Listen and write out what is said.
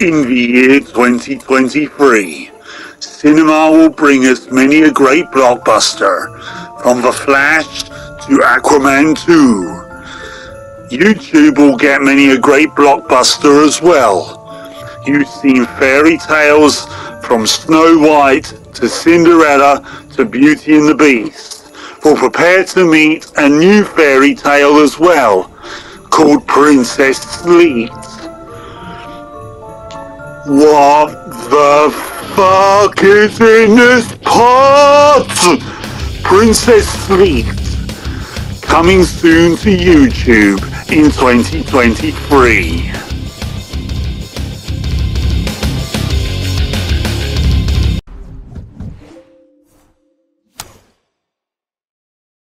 In the year 2023, cinema will bring us many a great blockbuster, from The Flash to Aquaman 2. YouTube will get many a great blockbuster as well. You've seen fairy tales from Snow White to Cinderella to Beauty and the Beast. Well, prepare to meet a new fairy tale as well, called Princess Sleet. What the fuck is in this pot? Princess Sleet. Coming soon to YouTube in 2023.